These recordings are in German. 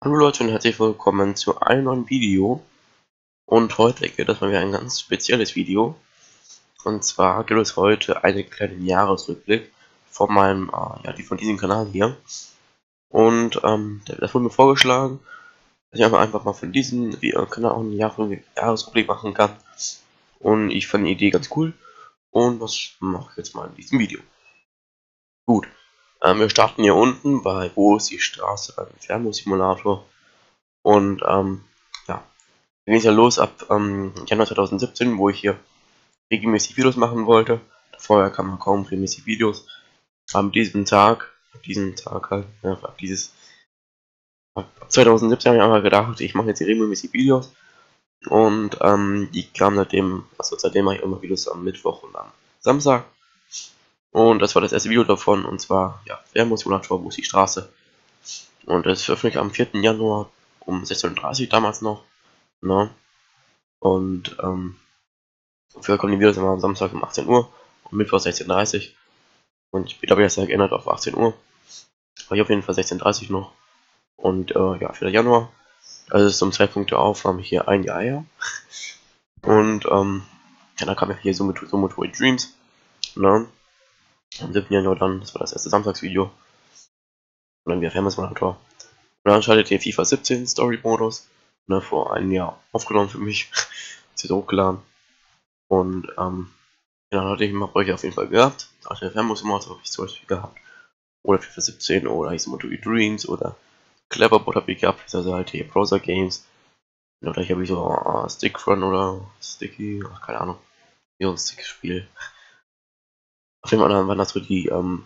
Hallo Leute und herzlich willkommen zu einem neuen Video. Und heute geht es mal wieder ein ganz spezielles Video. Und zwar gibt es heute einen kleinen Jahresrückblick von meinem, äh, ja, die von diesem Kanal hier. Und ähm, das wurde mir vorgeschlagen, dass ich einfach, mal von diesem äh, Kanal auch einen Jahresrückblick machen kann. Und ich fand die Idee ganz cool. Und das mache ich jetzt mal in diesem Video. Gut. Ähm, wir starten hier unten bei Wo ist die Straße beim Fernbus-Simulator. Und ähm, ja, ging es ja los ab ähm, Januar 2017, wo ich hier regelmäßig Videos machen wollte. Vorher kamen kaum regelmäßig Videos. Am diesem Tag, ab diesem Tag halt, ja, ab dieses ab 2017 habe ich einfach gedacht, ich mache jetzt regelmäßig Videos. Und ähm, die kamen seitdem, also seitdem mache ich immer Videos am Mittwoch und am Samstag. Und das war das erste Video davon, und zwar, ja, Fernbus-Simulator, wo ist die Straße? Und das veröffentlicht am 4. Januar um 16.30 Uhr damals noch. Ne? Und, ähm, früher kommen die Videos immer am Samstag um 18 Uhr und Mittwoch 16.30 Uhr. Und später habe ich das ja geändert auf 18 Uhr. War ich auf jeden Fall 16.30 Uhr noch. Und, äh, ja, 4. Januar. Also zum Zeitpunkt der Aufnahme hier ein Jahr her. Und, ähm, ja, dann kam ja hier so mit so Motoid Dreams. Ne? Am 7. Januar dann, das war das erste Samstagsvideo. Und dann wieder Fernbus-Monitor. Und dann schaltet ihr FIFA 17 Story-Modus. Ne, vor einem Jahr aufgenommen für mich. ist jetzt hochgeladen. Und, ähm, dann hatte ich mal euch auf jeden Fall gehabt. Auch der Fernbus-Modus habe ich zum Beispiel gehabt. Oder FIFA 17 oder hieß Moto Dreams oder Cleverbot habe ich gehabt. Ist halt hier Browser Games. Oder ich habe ich so uh, Stickfront oder Sticky, ach, keine Ahnung. So ein Stick-Spiel. Auf jeden Fall waren das so die ähm,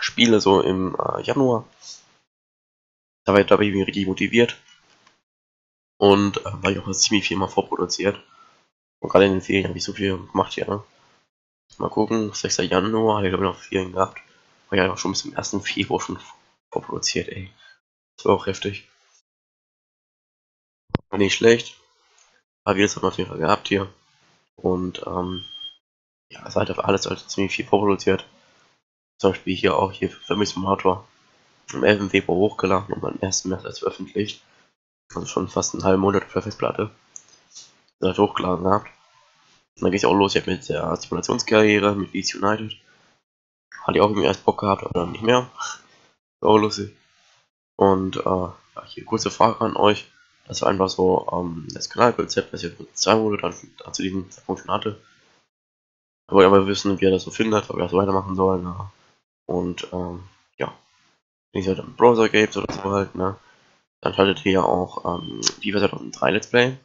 Spiele so im äh, Januar. Da war, da war ich mich richtig motiviert. Und äh, war ich auch ziemlich viel mal vorproduziert. Und gerade in den Ferien habe ich so viel gemacht. Ne? Mal gucken, 6. Januar, hatte ich glaube ich noch Ferien gehabt. War ich auch schon bis zum 1. Februar schon vorproduziert, ey. Das war auch heftig. Nicht schlecht. Aber wir haben auf jeden Fall gehabt hier. Und ähm, ja, es hat alles halt ziemlich viel vorproduziert. Zum Beispiel hier auch hier für mich Simulator am 11. Februar hochgeladen und am 1. März als veröffentlicht. Also schon fast einen halben Monat auf der Festplatte. Das hat hochgeladen gehabt. Und dann geht es auch los jetzt mit der Simulationskarriere mit Leeds United. Hatte ich auch irgendwie erst Bock gehabt, aber dann nicht mehr. Auch lustig. Und äh, hier kurze Frage an euch. Das war einfach so ähm, das Kanalkonzept, das ich jetzt zwei Monate dann zu diesem Zeitpunkt schon hatte. Wollte aber wissen, wie er das so findet, ob er das weitermachen soll. Ne? Und ähm, ja, wenn ich halt im Browser Games oder so halt, ne? Dann schaltet ihr ja auch ähm, FIFA 2003 Let's Play.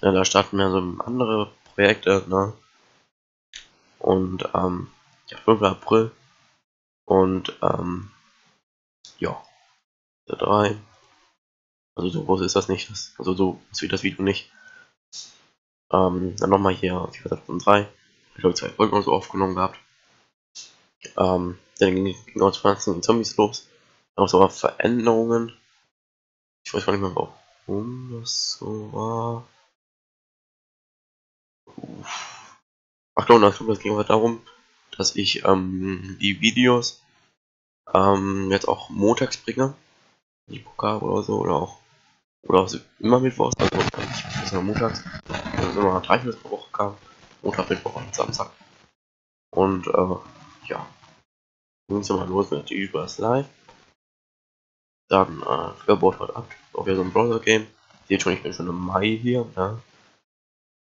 Ja, da starten wir so andere Projekte, ne? Und ähm, ja, 5. April. Und ähm, ja, der 3. Also so groß ist das nicht. Das, also so sieht das Video nicht. Ähm, dann nochmal hier FIFA 2003 ich glaube zwei Folgen so aufgenommen gehabt. Ähm, dann ging, ging auch Pflanzen und Zombies los. Auch so Veränderungen. Ich weiß gar nicht mehr, warum das so war. Ach doch, das ging aber darum, dass ich ähm, die Videos ähm, jetzt auch montags bringe. Die Pokal oder so, oder auch, oder auch immer mittwochs, also ich immer montags, also immer drei Videos pro Woche kam. Montag, Mittwoch und Samstag. Und äh, ja, ging es mal los mit Übers Live. Dann äh, Flickerboard heute ab, auch wieder so ein Browser-Game. Seht schon, ich bin schon im Mai hier. Ja,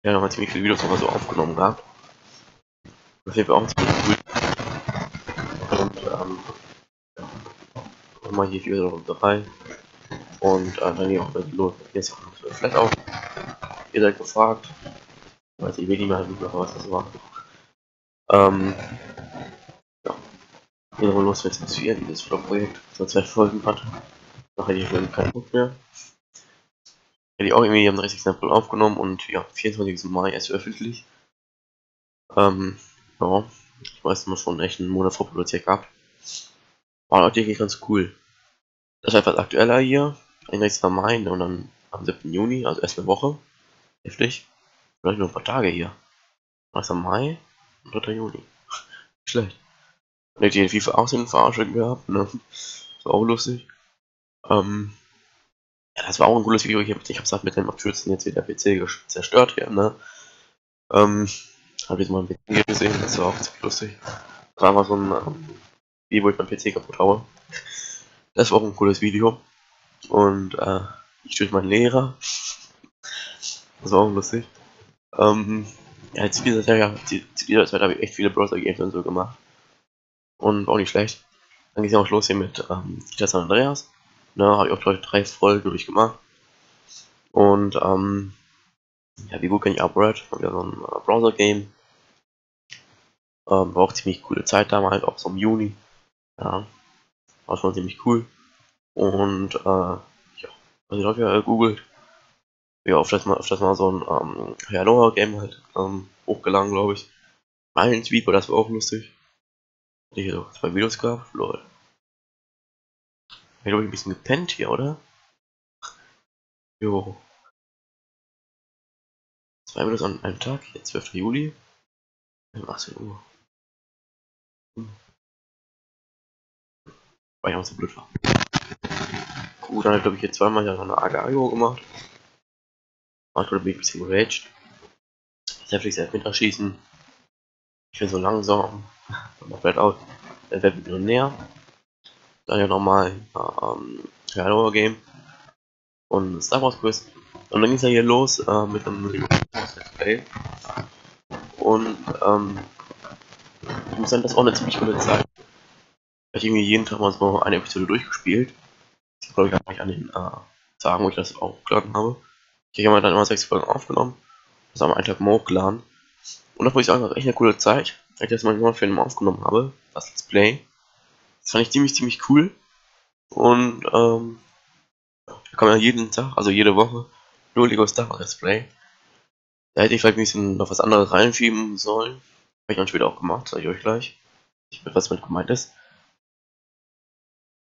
ja nochmal ziemlich viele Videos nochmal so aufgenommen gehabt. Das hilft auch ziemlich gut. Und ähm, ja, nochmal hier wieder noch drei. Und äh, dann hier auch mit los. Ist auch noch so Flat auf. Ihr seid gefragt, Weiß ich will nicht mehr, was das war. Ähm, ja. Gehen wir los mit zu ihr, dieses Flop-Projekt, so zwei Folgen hat. Nachher hätte ich schon keinen Bock mehr. Hätte ich auch irgendwie am 30. April aufgenommen und ja, 24. Mai erst veröffentlicht. Ähm, ja, ich weiß immer schon echt einen Monat vorproduziert gehabt. War natürlich ganz cool. Das ist etwas aktueller hier. 31. Mai und dann am 7. Juni, also erst eine Woche. Heftig. Vielleicht nur ein paar Tage hier. Was am Mai? 3. Juni. Schlecht. Hätte ich die FIFA Aussehen verarscht gehabt, ne? Ist auch lustig. Ähm, ja, das war auch ein cooles Video. Ich habe es halt mit dem Abstürzen jetzt wieder PC zerstört hier, ne? Ähm, habe jetzt mal ein PC gesehen, das war auch ziemlich lustig. Das war einfach so ein ähm, Video, wo ich mein PC kaputt haue. Das war auch ein cooles Video. Und äh, ich durch meinen Lehrer. Das war auch lustig. Ähm, ja, jetzt dieser Zeit, dieser Zeit habe ich echt viele Browser-Games und so gemacht. Und auch nicht schlecht. Dann ging es auch los hier mit ähm, San Andreas. Ne, habe ich auch heute drei Folgen durchgemacht. Und ähm, ja, wie gut kenne ich Upward? War wieder so ein äh, Browser-Game. Ähm, war auch ziemlich coole Zeit damals, auch so im Juni. Ja, war schon ziemlich cool. Und äh, ja, also ich habe ja googelt. Ja, auf das mal, das mal so ein ähm, ja, Game halt ähm, hochgeladen, glaube ich. Mein Tweet war das war auch lustig. Hatte hier so zwei Videos gehabt, lol. Ich glaube ich ein bisschen gepennt hier, oder? Jo. Zwei Videos an einem Tag, jetzt 12. Juli. 18 Uhr. Hm. Weil ich auch so blöd war. Gut, dann habe ich jetzt zweimal noch eine AGAIO gemacht. Manchmal bin ich ein bisschen geraged. Sehr viel Elfmeter schießen. Ich bin so langsam. Man fällt aus. Der wird wieder näher. Dann ja nochmal ähm, Halo Game. Und Star Wars Quiz. Und dann ging es ja hier los äh, mit einem Let's. Und ähm, ich muss sagen, das war eine ziemlich gute Zeit. Ich habe irgendwie jeden Tag mal so eine Episode durchgespielt. Ich glaube, ich gar nicht an den äh, Tagen, wo ich das auch hochgeladen habe. Ich habe dann immer sechs Folgen aufgenommen. Das am einen Tag hochgeladen. Und das muss ich sagen, war echt eine coole Zeit, als ich das mal für einen aufgenommen habe. Das Let's Play. Das fand ich ziemlich, ziemlich cool. Und ähm, da kann man jeden Tag, also jede Woche, nur Lego Star Wars Let's Play. Da hätte ich vielleicht ein bisschen noch was anderes reinschieben sollen. Habe ich dann später auch gemacht, sage ich euch gleich. Ich weiß, was mit gemeint ist.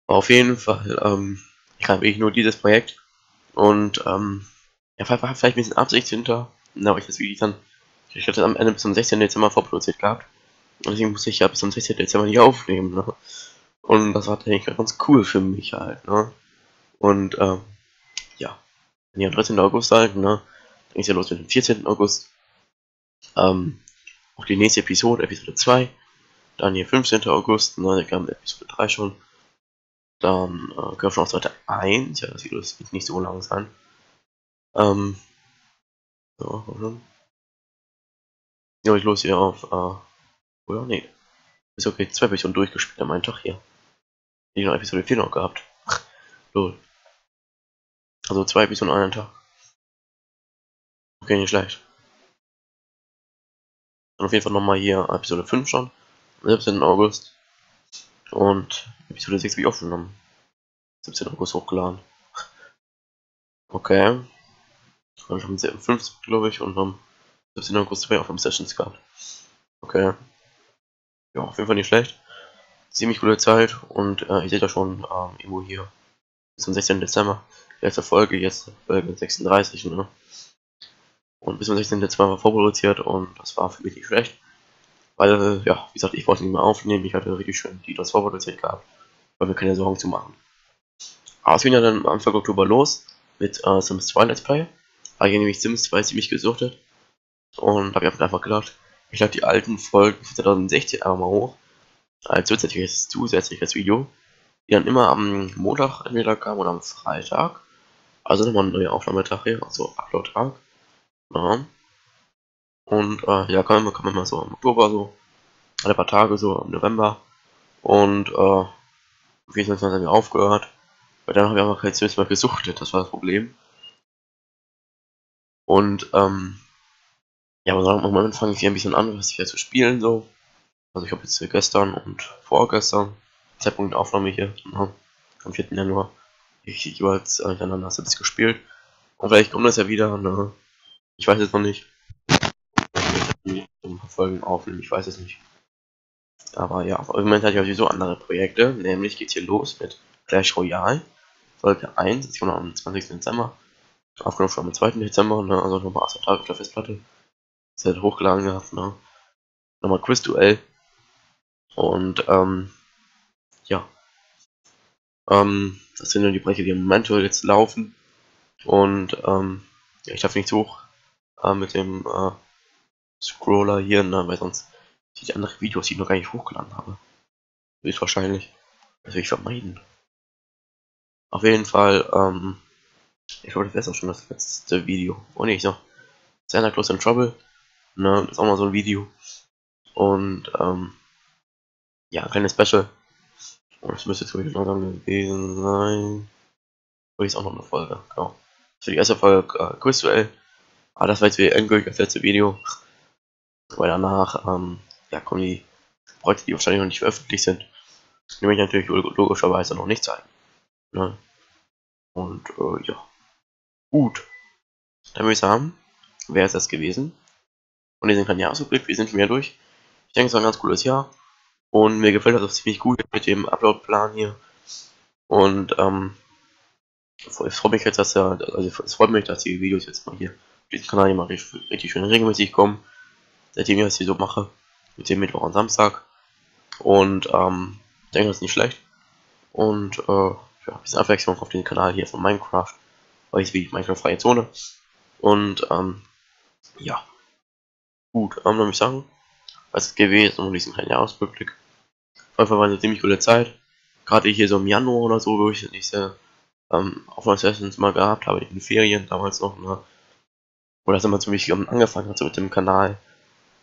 Auf jeden Fall, ähm, ich habe ich nur dieses Projekt und ähm, ja, war vielleicht ein bisschen Absicht hinter, da habe ich das Video dann, ich hatte am Ende bis zum 16. Dezember vorproduziert gehabt und deswegen musste ich ja bis zum 16. Dezember nicht aufnehmen, ne? Und das war eigentlich ganz cool für mich halt, ne? Und ähm, ja, wenn ihr am 13. August halt, ne? Dann ist ja los mit dem 14. August. Ähm, auch die nächste Episode, Episode 2. Dann hier 15. August, ne? Da kam Episode 3 schon. Dann äh, schon auf Seite 1. Ja, das Video wird nicht so lang sein. Ähm. So, schon. Ja, ich los hier auf. Äh, oder? Nee. Ist okay, zwei Versionen durchgespielt an meinem Tag hier. Die noch Episode 4 noch gehabt. Lol. Also zwei Episoden an einem Tag. Okay, nicht schlecht. Dann auf jeden Fall nochmal hier Episode 5 schon. 17. August. Und Episode 6 habe ich aufgenommen. 17. August hochgeladen. Okay. Dann schon am 15. glaube ich und am 17. August 2 auf Sessions gehabt. Okay. Ja, auf jeden Fall nicht schlecht. Ziemlich gute Zeit und äh, ich sehe da schon ähm, irgendwo hier bis zum 16. Dezember. Letzte Folge, jetzt Folge 36, ne? Und bis zum 16. Dezember vorproduziert und das war für mich nicht schlecht. Weil, ja, wie gesagt, ich wollte nicht mehr aufnehmen, ich hatte richtig schön die das vorproduziert gehabt, weil wir keine Sorgen zu machen. Aber es ging ja dann Anfang Oktober los mit äh, Sims 2 Let's Play. Ich nämlich Sims 2 ziemlich gesuchtet und habe einfach gedacht, ich lade die alten Folgen von 2016 einfach mal hoch als zusätzliches, zusätzliches Video, die dann immer am Montag entweder kam oder am Freitag. Also nochmal ein neuer Aufnahmetag hier, also Upload-Tag. Ja. Und äh, ja, kann man, kann mal so im Oktober so, alle paar Tage so im November. Und äh, wie ist dann aufgehört. Weil dann habe ich einfach kein Sims mehr gesuchtet, das war das Problem. Und ähm, ja, aber Moment fange ich hier ein bisschen an, was ich hier zu spielen so. Also ich habe jetzt gestern und vorgestern, Zeitpunkt Aufnahme hier, ne, am 4. Januar, ich jeweils hintereinander Sims gespielt. Und vielleicht kommt das ja wieder, ne? Ich weiß es noch nicht Folgen aufnehmen, ich weiß es nicht. Aber ja, im Moment hatte ich sowieso andere Projekte, nämlich geht hier los mit Clash Royale, Folge 1, das kommt am 20. Dezember, aufgenommen schon am 2. Dezember, ne, also nochmal 8 Tage auf der Festplatte, das hat hochgeladen gehabt, ne, nochmal Quiz-Duell, und, ähm, ja, Ähm, das sind dann die Bereiche, die im Moment jetzt laufen. Und ähm, ja, ich darf nicht so hoch äh, mit dem äh, Scroller hier, ne, weil sonst die anderen Videos, die ich noch gar nicht hochgeladen habe. Ist wahrscheinlich. Das will ich vermeiden. Auf jeden Fall, ähm, ich glaube, das wäre auch schon das letzte Video. Oh ne, ich noch. Santa Claus in Trouble. Ne, das ist auch mal so ein Video. Und, ähm, ja, ein Special. Und es müsste jetzt wirklich langsam gewesen sein. Oder ist auch noch eine Folge, genau. Für die erste Folge äh, Quizduell. Aber das war jetzt wieder endgültig das letzte Video. Weil danach, ähm, ja, kommen die Projekte, die wahrscheinlich noch nicht veröffentlicht sind. Nehme ich natürlich logischerweise noch nicht zeigen. Ne? Und, äh, ja. Gut. Dann würde ich sagen, wäre es das gewesen. Und diesen kleinen Jahresrückblick, wir sind schon wieder durch. Ich denke, es war ein ganz cooles Jahr. Und mir gefällt das auch ziemlich gut mit dem Upload-Plan hier. Und ähm, es freut mich jetzt, dass er, also es freut mich, dass die Videos jetzt mal hier auf diesem Kanal hier mal richtig, richtig schön regelmäßig kommen. Seitdem ich das hier so mache. Mit dem Mittwoch und Samstag. Und ähm, ich denke, das ist nicht schlecht. Und äh, ja, ein bisschen Abwechslung auf den Kanal hier von Minecraft. Weil ich wie Minecraft freie Zone. Und ähm, ja. Gut, ähm, dann ich sagen, was ist gewesen und diesen kleinen Jahresrückblick. Einfach war eine ziemlich coole Zeit. Gerade hier so im Januar oder so, wo ich diese ähm, Aufnahmesessions mal gehabt habe, in den Ferien damals noch, ne? Wo das immer ziemlich angefangen hat, so mit dem Kanal.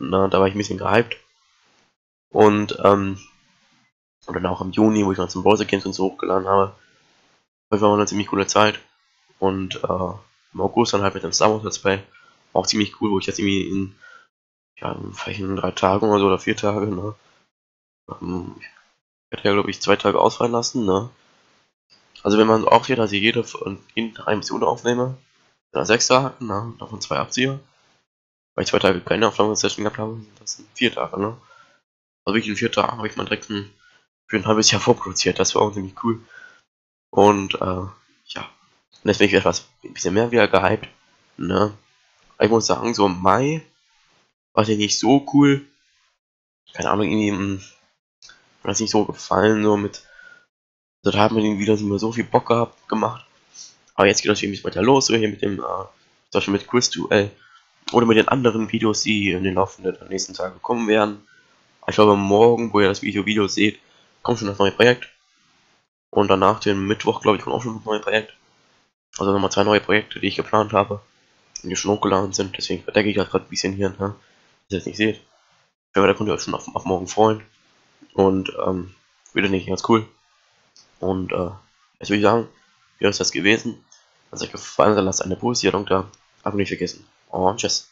Ne? Da war ich ein bisschen gehypt. Und, ähm, und dann auch im Juni, wo ich noch zum Browser Games und so hochgeladen habe. Das war eine ziemlich coole Zeit. Und äh, im August dann halt mit dem Star Wars Let's Play. Auch ziemlich cool, wo ich jetzt irgendwie in, ja, vielleicht in drei Tagen oder so oder vier Tage, ne? Ähm, ich hätte ja, glaube ich, zwei Tage ausfallen lassen, ne? Also wenn man auch hier, dass ich jede von jeden Tag eine Mission aufnehme, dann sechs Tage, ne? Davon zwei abziehe. Weil ich zwei Tage keine Aufnahmesession gehabt habe, das sind vier Tage, ne? Also wirklich in vier Tagen habe ich mal direkt ein, für ein halbes Jahr vorproduziert, das war auch ziemlich cool. Und, äh, ja. Und jetzt bin ich etwas, ein bisschen mehr wieder gehypt, ne? Aber ich muss sagen, so im Mai war der nicht so cool. Keine Ahnung, irgendwie, hm, mir das nicht so gefallen, so mit, da haben wir wieder so viel Bock gehabt, gemacht. Aber jetzt geht das irgendwie weiter los, so hier mit dem, äh, zum mit Quiz Duell. Oder mit den anderen Videos, die in den laufenden nächsten Tagen kommen werden. Ich glaube, morgen, wo ihr das Video Video seht, kommt schon das neue Projekt. Und danach, den Mittwoch, glaube ich, kommt auch schon das neue Projekt. Also nochmal zwei neue Projekte, die ich geplant habe. Die schon hochgeladen sind. Deswegen verdecke ich das gerade ein bisschen hier, ne? dass ihr das nicht seht. Aber da könnt ihr euch schon auf, auf morgen freuen. Und, ähm, wieder nicht ganz cool. Und, äh, jetzt würde ich sagen, wie ist das gewesen? Wenn es euch gefallen hat, lasst eine Position da. Aber nicht vergessen. Und tschüss.